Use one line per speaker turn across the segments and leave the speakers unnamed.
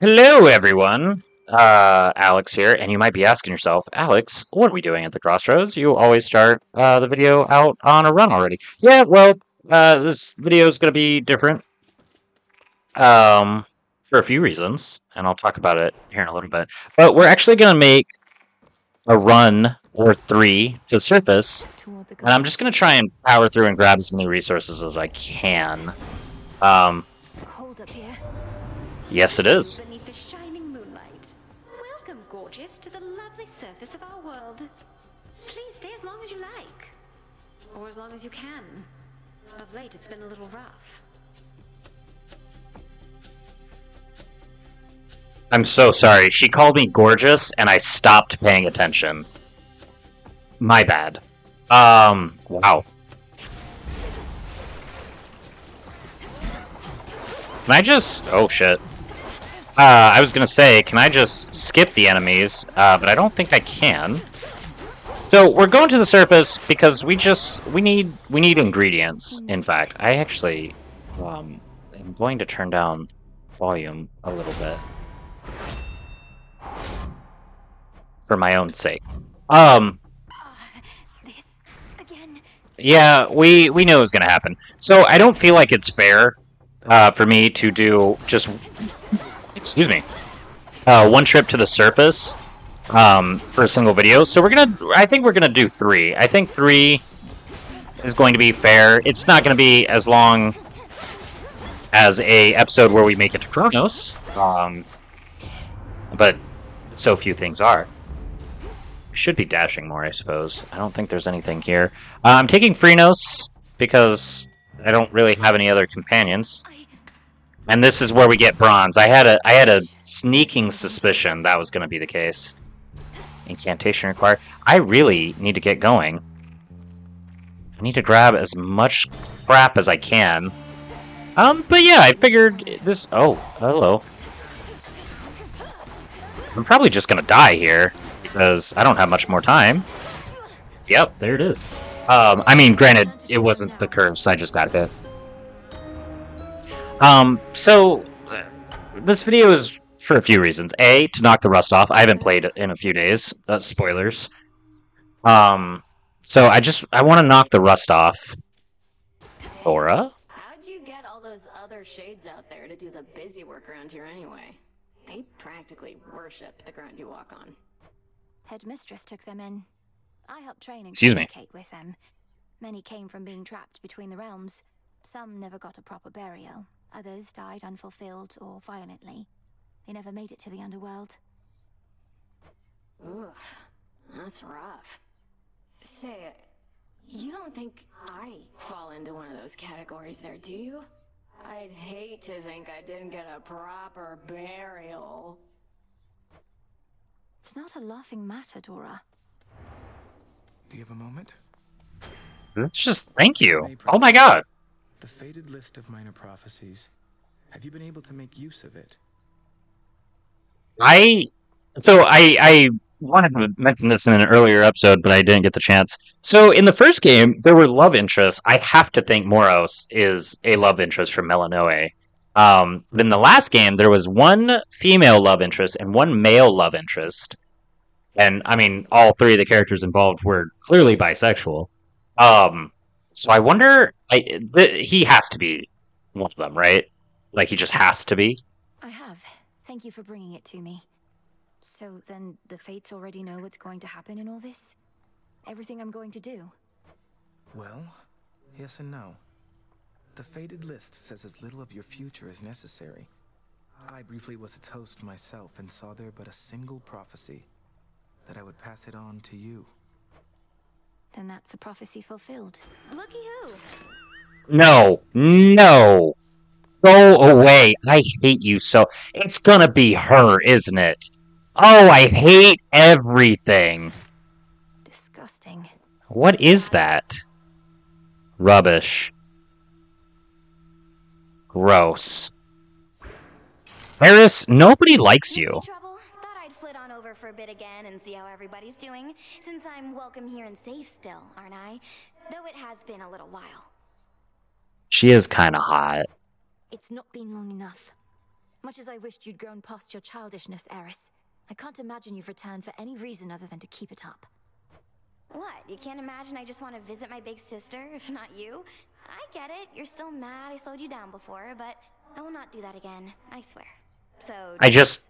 Hello, everyone. Uh, Alex here, and you might be asking yourself, Alex, what are we doing at the crossroads? You always start uh, the video out on a run already. Yeah, well, uh, this video is going to be different um, for a few reasons, and I'll talk about it here in a little bit. But we're actually going to make a run or three to the surface, and I'm just going to try and power through and grab as many resources as I can. Um,
Cold up here.
yes, it is.
Long as you can. Of late, it's been a little rough.
I'm so sorry. She called me gorgeous, and I stopped paying attention. My bad. Um, wow. Can I just... Oh, shit. Uh, I was gonna say, can I just skip the enemies? Uh, but I don't think I can. So, we're going to the surface because we just... We need... We need ingredients, in fact. I actually... Um, am going to turn down volume a little bit for my own sake. Um, yeah, we we knew it was gonna happen. So I don't feel like it's fair uh, for me to do just excuse me uh, one trip to the surface um, for a single video. So we're gonna I think we're gonna do three. I think three is going to be fair. It's not gonna be as long as a episode where we make it to Kronos. Um, but so few things are. Should be dashing more, I suppose. I don't think there's anything here. Uh, I'm taking Frinos because I don't really have any other companions. And this is where we get bronze. I had a I had a sneaking suspicion that was going to be the case. Incantation required. I really need to get going. I need to grab as much crap as I can. Um, but yeah, I figured this. Oh, hello. I'm probably just gonna die here because I don't have much more time. Yep, there it is. Um, I mean, granted, it wasn't the curse. I just got hit. Um, so this video is for a few reasons. A, to knock the rust off. I haven't played it in a few days. That's spoilers. Um, so I just I want to knock the rust off. Aura.
How'd you get all those other shades out there to do the busy work around here anyway? They practically worship the ground you walk on.
Headmistress took them in. I helped train and
Excuse me.
communicate with them. Many came from being trapped between the realms. Some never got a proper burial. Others died unfulfilled or violently. They never made it to the underworld.
Oof, that's rough. Say, you don't think I fall into one of those categories there, do you? I'd hate to think I didn't get a proper burial.
It's not a laughing matter, Dora.
Do you have a moment?
It's just thank you. Oh my god.
The Fated list of minor prophecies. Have you been able to make use of it?
I so I I wanted to mention this in an earlier episode, but I didn't get the chance. So in the first game, there were love interests. I have to think Moros is a love interest from Melinoë. Um, but in the last game, there was one female love interest and one male love interest, and I mean, all three of the characters involved were clearly bisexual. Um, so I wonder, I, he has to be one of them, right? Like he just has to be.
I have. Thank you for bringing it to me. So then the fates already know what's going to happen in all this? Everything I'm going to do?
Well, yes and no. The Fated list says as little of your future as necessary. I briefly was its host myself and saw there but a single prophecy that I would pass it on to you.
Then that's a prophecy fulfilled.
Looky who.
No, no. Go away. I hate you so. It's gonna be her, isn't it? Oh, I hate everything.
Disgusting.
What is that? Rubbish. Gross. Harris, nobody likes you.
Any trouble? Thought I'd flit on over for a bit again and see how everybody's doing. Since I'm welcome here and safe still, aren't I? Though it has been a little while.
She is kind of hot.
It's not been long enough. Much as I wished you'd grown past your childishness, Eris, I can't imagine you've returned for any reason other than to keep it up.
What? You can't imagine I just want to visit my big sister, if not you? I get it. You're still mad I slowed you down before, but I will not do that again. I swear. So.
I just,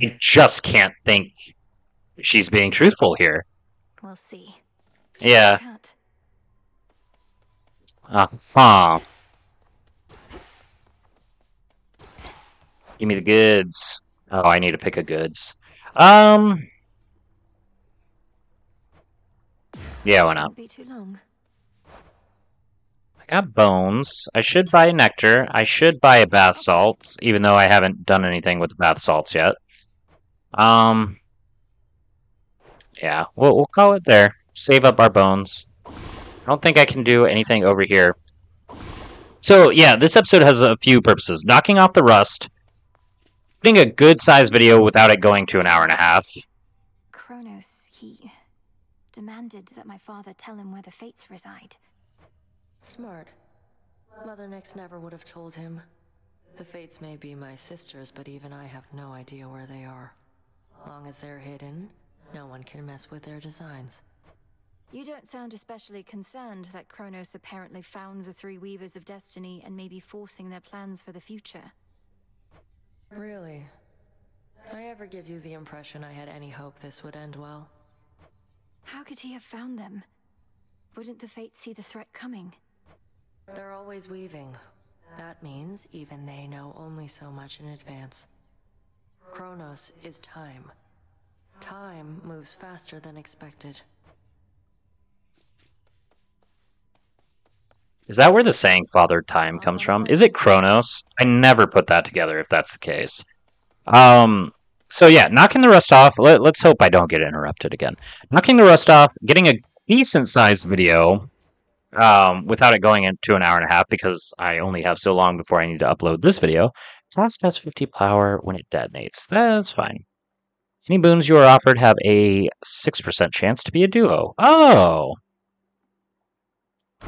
I just can't think she's being truthful here.
We'll see.
Yeah.
Can't.
Uh huh. Give me the goods. Oh, I need to pick a goods. Um. Yeah, why not?
Be too long.
I got bones. I should buy a nectar. I should buy a bath salts, even though I haven't done anything with the bath salts yet. Um. Yeah, we'll, we'll call it there. Save up our bones. I don't think I can do anything over here. So, yeah, this episode has a few purposes. Knocking off the rust, putting a good sized video without it going to an hour and a half.
Kronos, he demanded that my father tell him where the fates reside.
Smart. Mother Nyx never would have told him. The Fates may be my sisters, but even I have no idea where they are. Long as they're hidden, no one can mess with their designs.
You don't sound especially concerned that Kronos apparently found the three Weavers of Destiny and may be forcing their plans for the future.
Really? I ever give you the impression I had any hope this would end well?
How could he have found them? Wouldn't the Fates see the threat coming?
They're always weaving. That means even they know only so much in advance. Kronos is time. Time moves faster than expected.
Is that where the saying Father Time comes from? Is it Kronos? I never put that together if that's the case. Um, so yeah, knocking the rust off. Let, let's hope I don't get interrupted again. Knocking the rust off, getting a decent sized video um, without it going into an hour and a half because I only have so long before I need to upload this video. Fast has 50 power when it detonates. That's fine. Any boons you are offered have a 6% chance to be a duo. Oh!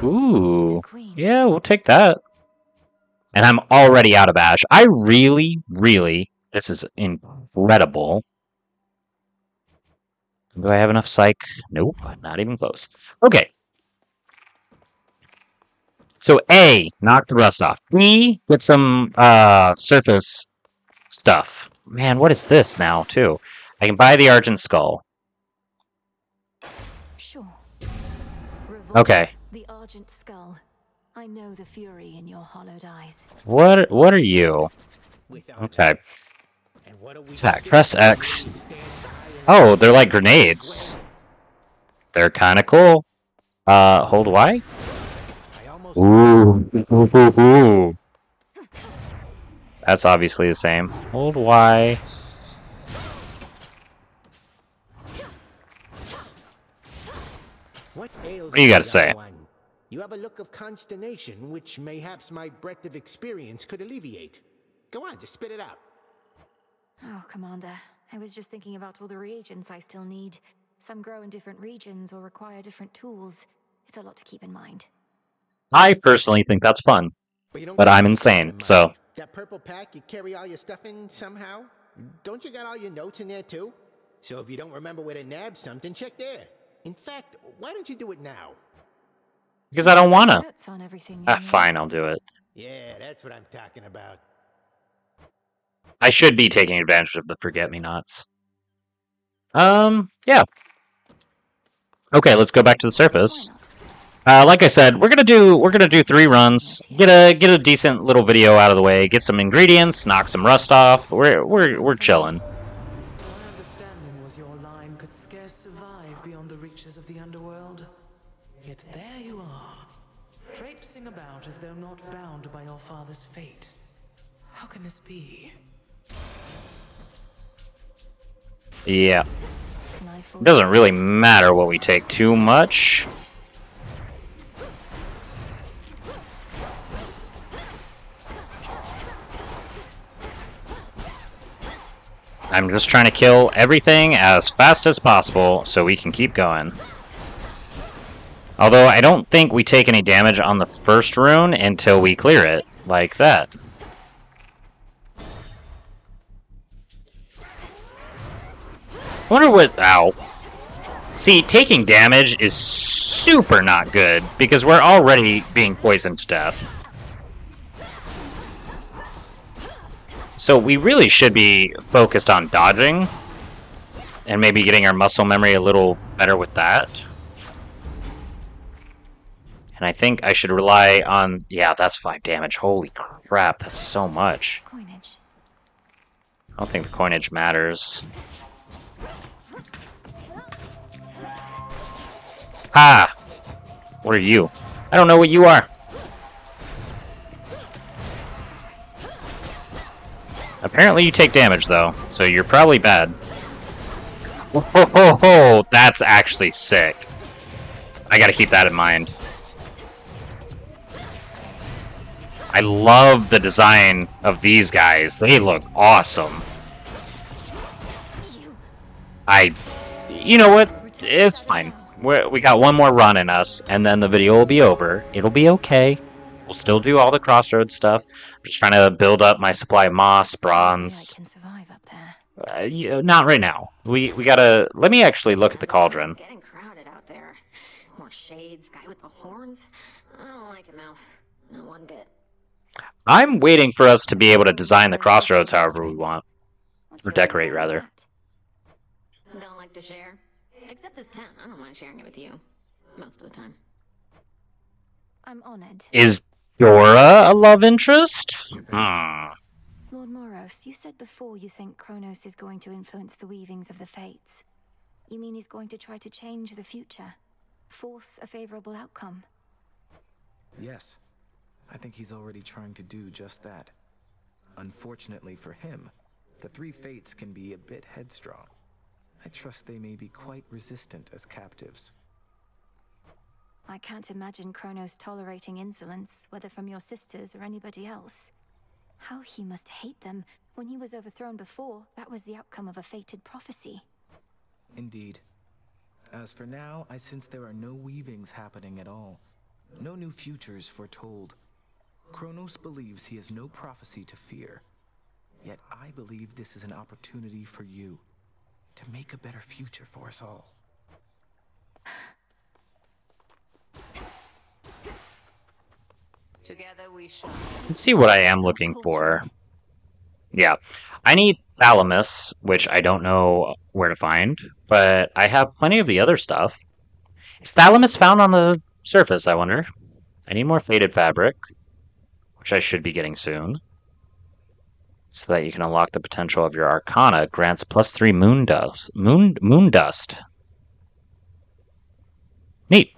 Ooh. Yeah, we'll take that. And I'm already out of ash. I really, really, this is incredible. Do I have enough psych? Nope, not even close. Okay. So A, knock the rust off. B, get some uh surface stuff. Man, what is this now, too? I can buy the Argent Skull.
Sure.
Okay.
The Argent Skull. I know the fury in your hollowed eyes.
What what are you? Okay. Attack. Press? X. Oh, they're like grenades. They're kind of cool. Uh, hold Y? Ooh. Ooh. That's obviously the same. Hold Y.
What
do you gotta say?
One? You have a look of consternation, which mayhaps my breadth of experience could alleviate. Go on, just spit it out.
Oh, Commander. I was just thinking about all the reagents I still need. Some grow in different regions or require different tools. It's a lot to keep in mind.
I personally think that's fun.
But, you don't
But I'm insane,
in
so-
That purple pack, you carry all your stuff in somehow? Don't you got all your notes in there too? So if you don't remember where to nab something, check there. In fact, why don't you do it now?
Because I don't wanna.
Notes on everything.
Ah, fine, I'll do it.
Yeah, that's what I'm talking about.
I should be taking advantage of the forget-me-nots. Um, yeah. Okay, let's go back to the surface. Uh, like I said, we're gonna do we're gonna do three runs. Get a get a decent little video out of the way. Get some ingredients. Knock some rust off. We're we're we're chilling.
My understanding was your line could scarce survive beyond the reaches of the underworld. Yet there you are, traipsing about as though not bound by your father's fate. How can this be?
Yeah, it doesn't really matter what we take too much. I'm just trying to kill everything as fast as possible so we can keep going. Although I don't think we take any damage on the first rune until we clear it, like that. I wonder what... Ow. See, taking damage is super not good, because we're already being poisoned to death. So we really should be focused on dodging, and maybe getting our muscle memory a little better with that. And I think I should rely on... Yeah, that's 5 damage. Holy crap, that's so much.
Coinage.
I don't think the coinage matters. Ah! What are you? I don't know what you are. Apparently you take damage, though, so you're probably bad. Ho, ho, ho, that's actually sick. I gotta keep that in mind. I love the design of these guys. They look awesome. I... You know what? It's fine. We're, we got one more run in us, and then the video will be over. It'll be okay. We'll still do all the crossroads stuff. I'm just trying to build up my supply of moss, bronze.
I can survive up there.
Uh, yeah, not right now. We we gotta. Let me actually look at the cauldron.
Getting crowded out there. More shades, guy with the horns. I don't like him, Al. Not one bit.
I'm waiting for us to be able to design the crossroads however we want. Or decorate, rather.
Don't like to share. Except this tent. I don't mind sharing it with you. Most of the time.
I'm honored.
Is Dora a love interest? Hmm.
Lord Moros, you said before you think Kronos is going to influence the weavings of the fates. You mean he's going to try to change the future? Force a favorable outcome?
Yes. I think he's already trying to do just that. Unfortunately for him, the three fates can be a bit headstrong. I trust they may be quite resistant as captives.
I can't imagine Kronos tolerating insolence, whether from your sisters or anybody else. How he must hate them. When he was overthrown before, that was the outcome of a fated prophecy.
Indeed. As for now, I sense there are no weavings happening at all. No new futures foretold. Kronos believes he has no prophecy to fear. Yet I believe this is an opportunity for you to make a better future for us all.
Together we shine.
Let's see what I am looking for. Yeah. I need Thalamus, which I don't know where to find, but I have plenty of the other stuff. Is Thalamus found on the surface, I wonder? I need more faded fabric, which I should be getting soon. So that you can unlock the potential of your Arcana. Grants plus three moon dust. Moon, moon dust. Neat.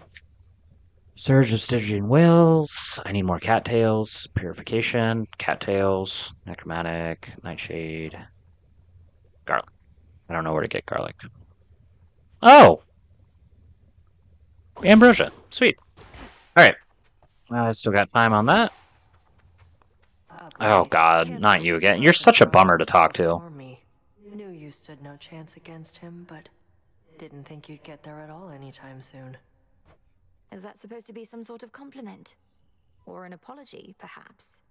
Surge of Stygian Whales. I need more cattails. Purification. Cattails. Necromantic. Nightshade. Garlic. I don't know where to get garlic. Oh! Ambrosia. Sweet. Alright. I still got time on that. Oh god, not you again. You're such a bummer to talk to.
For. Knew you stood no chance against him, but didn't think you'd get there at all anytime soon.
Is that supposed to be some sort of compliment? Or an apology, perhaps?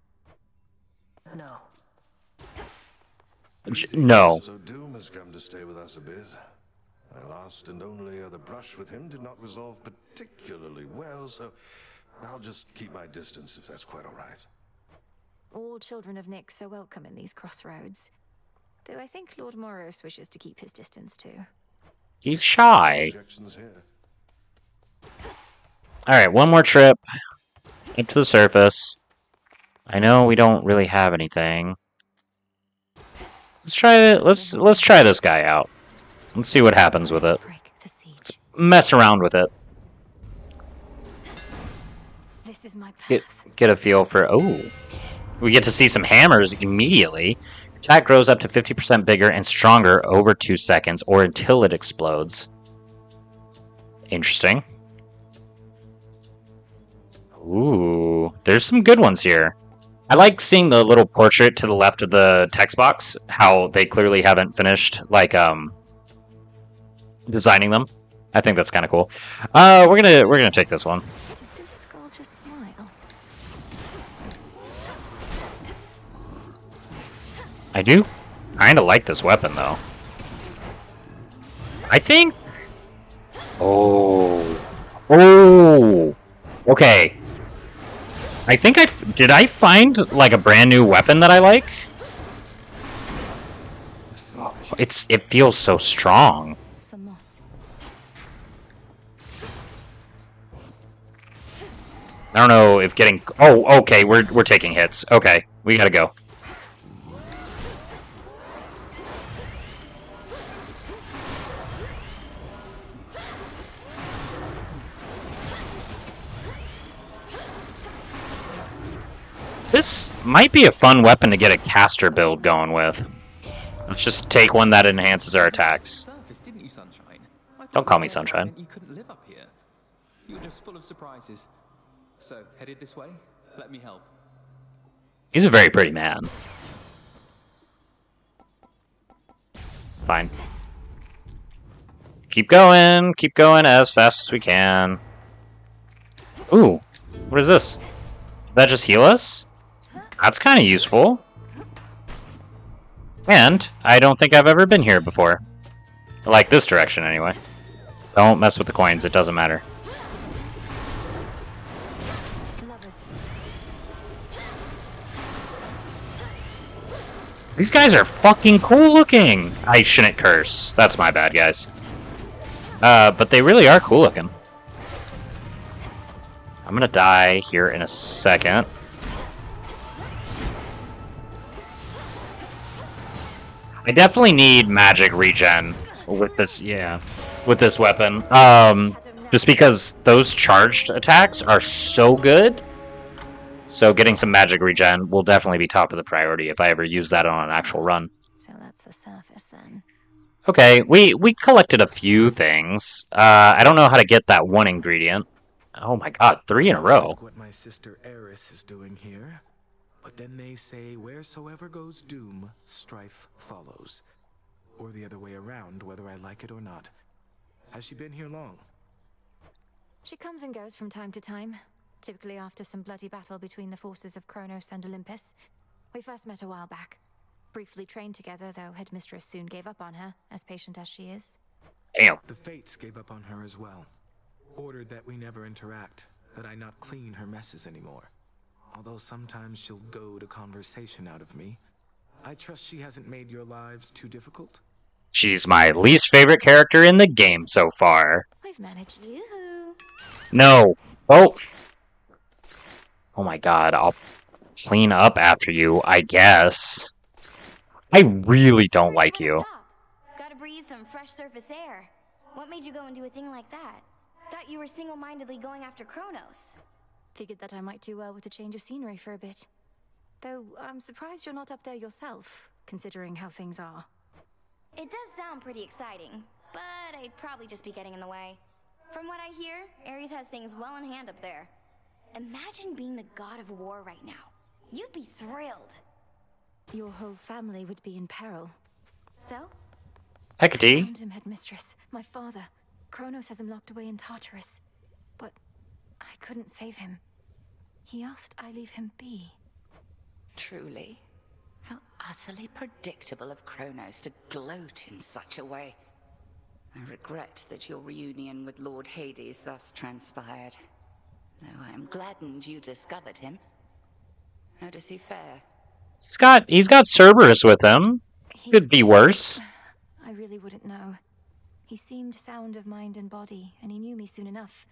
No.
No.
So Doom has come to stay with us a bit. My last and only other brush with him did not resolve particularly well, so I'll just keep my distance if that's quite all right.
All children of Nyx are welcome in these crossroads. Though I think Lord Moros wishes to keep his distance too.
He's shy. Alright, one more trip. Up to the surface. I know we don't really have anything. Let's try it. Let's let's try this guy out. Let's see what happens with it.
Break the siege.
Let's mess around with it.
This is my.
Get get a feel for oh. We get to see some hammers immediately. Attack grows up to 50% bigger and stronger over 2 seconds or until it explodes. Interesting. Ooh, there's some good ones here. I like seeing the little portrait to the left of the text box, how they clearly haven't finished like um designing them. I think that's kind of cool. Uh we're to we're to take this one. I do kind of like this weapon, though. I think. Oh. Oh. Okay. I think I did. I find like a brand new weapon that I like. It's it feels so strong. I don't know if getting. Oh, okay. We're we're taking hits. Okay, we gotta go. This might be a fun weapon to get a caster build going with. Let's just take one that enhances our attacks.
Surface, didn't you, Sunshine? I thought
Don't call me Sunshine.
You couldn't live up here. You were just full of surprises. So, headed this way? Let me help.
He's a very pretty man. Fine. Keep going, keep going as fast as we can. Ooh, what is this? Did that just heal us? That's kind of useful. And I don't think I've ever been here before. Like this direction, anyway. Don't mess with the coins, it doesn't matter. These guys are fucking cool looking! I shouldn't curse. That's my bad, guys. Uh, but they really are cool looking. I'm gonna die here in a second. I definitely need magic regen with this, yeah, with this weapon. Um, just because those charged attacks are so good. So getting some magic regen will definitely be top of the priority if I ever use that on an actual run.
So that's the surface then.
Okay, we we collected a few things. Uh, I don't know how to get that one ingredient. Oh my god, three in a row.
Ask what my sister Eris is doing here. But then they say, wheresoever goes doom, strife follows. Or the other way around, whether I like it or not. Has she been here long?
She comes and goes from time to time, typically after some bloody battle between the forces of Kronos and Olympus. We first met a while back. Briefly trained together, though Headmistress soon gave up on her, as patient as she is.
Damn.
The Fates gave up on her as well. Ordered that we never interact, that I not clean her messes anymore. Although sometimes she'll goad a conversation out of me. I trust she hasn't made your lives too difficult?
She's my least favorite character in the game so far.
We've managed.
Yoo-hoo.
No. Oh. Oh my god, I'll clean up after you, I guess. I really don't like you.
Gotta breathe some fresh surface air. What made you go and do a thing like that? Thought you were single-mindedly going after Kronos.
Figured that I might do well with a change of scenery for a bit. Though I'm surprised you're not up there yourself, considering how things are.
It does sound pretty exciting, but I'd probably just be getting in the way. From what I hear, Ares has things well in hand up there. Imagine being the god of war right now. You'd be thrilled.
Your whole family would be in peril.
So?
Hecate.
Found him, headmistress. My father. Kronos has him locked away in Tartarus. But I couldn't save him. He asked I leave him be.
Truly. How utterly predictable of Kronos to gloat in such a way. I regret that your reunion with Lord Hades thus transpired. Though I am gladdened you discovered him. How does he fare?
He's got he's got Cerberus with him. He, Could be worse.
I really wouldn't know. He seemed sound of mind and body, and he knew me soon enough.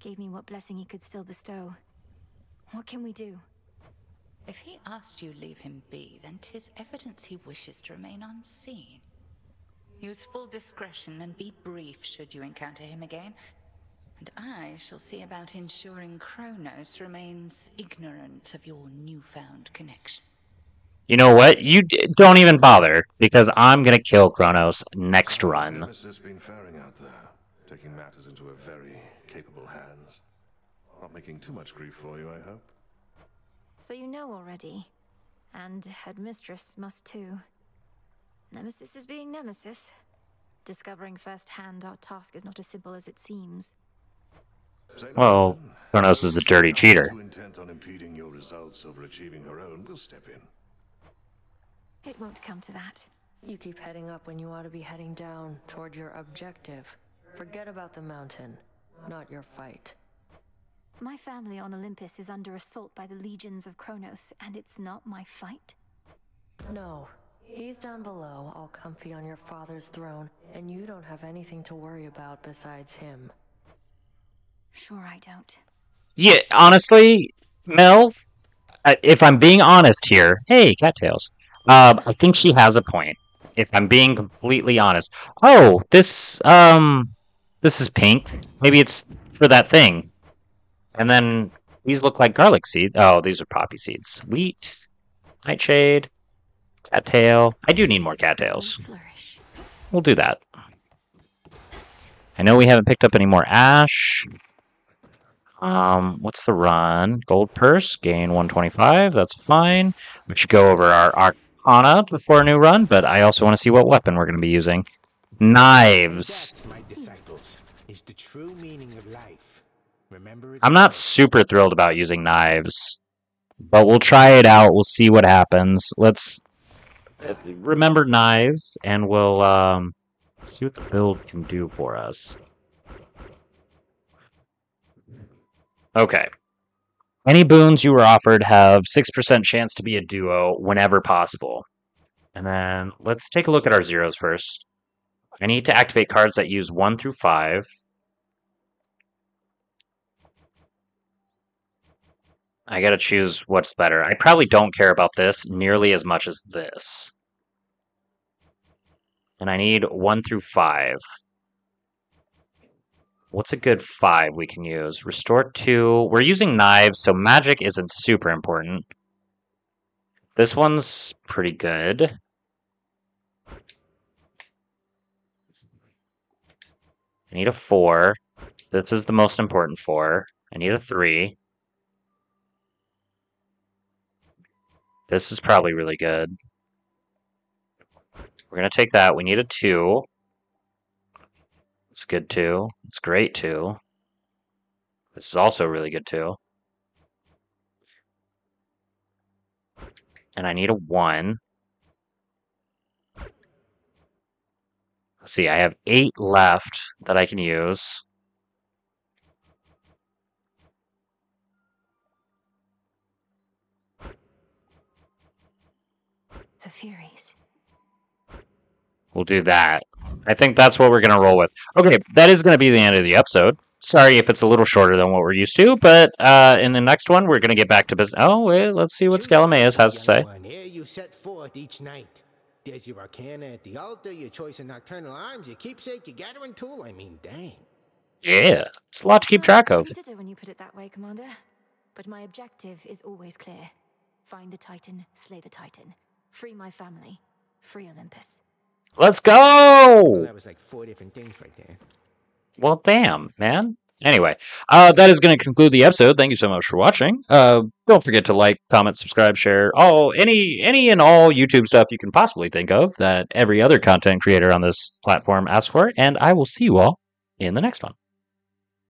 Gave me what blessing he could still bestow. What can we do?
If he asked you leave him be, then 'tis evidence he wishes to remain unseen. Use full discretion and be brief should you encounter him again. And I shall see about ensuring Kronos remains ignorant of your newfound connection.
You know what? You d- don't even bother because I'm gonna kill Kronos next run.
Nemesis been faring out there, taking matters into her very capable hands. Not making too much grief for you, I hope.
So you know already. And headmistress must too. Nemesis is being Nemesis. Discovering firsthand our task is not as simple as it seems.
Well,
more, then.
Kronos is a dirty cheater.
Too intent on impeding your results over achieving her own, we'll step in.
It won't come to that.
You keep heading up when you ought to be heading down toward your objective. Forget about the mountain, not your fight.
My family on Olympus is under assault by the legions of Kronos, and it's not my fight?
No. He's down below, all comfy on your father's throne, and you don't have anything to worry about besides him.
Sure, I don't.
Yeah, honestly, Mel, uh, if I'm being honest here, hey, cattails. Um, I think she has a point. If I'm being completely honest. Oh, this um, this is pink. Maybe it's for that thing. And then these look like garlic seeds. Oh, these are poppy seeds. Wheat, nightshade, cattail. I do need more cattails. We'll do that. I know we haven't picked up any more ash. Um, what's the run? Gold purse, gain 125. That's fine. We should go over our Arcana before a new run, but I also want to see what weapon we're going to be using. Knives.
That, my disciples, is the true meaning of life. Remember
I'm not super thrilled about using knives, but we'll try it out. We'll see what happens. Let's uh, remember knives, and we'll um, see what the build can do for us. Okay. Any boons you were offered have 6% chance to be a duo whenever possible. And then let's take a look at our zeros first. I need to activate cards that use 1 through 5. I gotta choose what's better. I probably don't care about this nearly as much as this. And I need 1 through 5. What's a good 5 we can use? Restore 2. We're using knives, so magic isn't super important. This one's pretty good. I need a 4. This is the most important 4. I need a 3. This is probably really good. We're going to take that. We need a 2. It's good too. It's great too. This is also really good too. And I need a 1. Let's see, I have 8 left that I can use.
The Furies.
We'll do that. I think that's what we're going to roll with. Okay, that is going to be the end of the episode. Sorry if it's a little shorter than what we're used to, but uh, in the next one, we're going to get back to business. Oh, wait, let's see what Schelemeus has to say.
One you set forth each night. There's your arcana at the altar, your choice of nocturnal arms, your keepsake, your gathering tool. I mean, dang.
Yeah, it's a lot to keep track of.
Consider when you put it that way, Commander. But my objective is always clear. Find the Titan, slay the Titan. Free my family. Free Olympus.
Let's
Well,
go!
that was like four different things right there.
Well, damn, man. Anyway, uh, that is going to conclude the episode. Thank you so much for watching. Uh, don't forget to like, comment, subscribe, share all any any and all YouTube stuff you can possibly think of that every other content creator on this platform asks for. And I will see you all in the next one.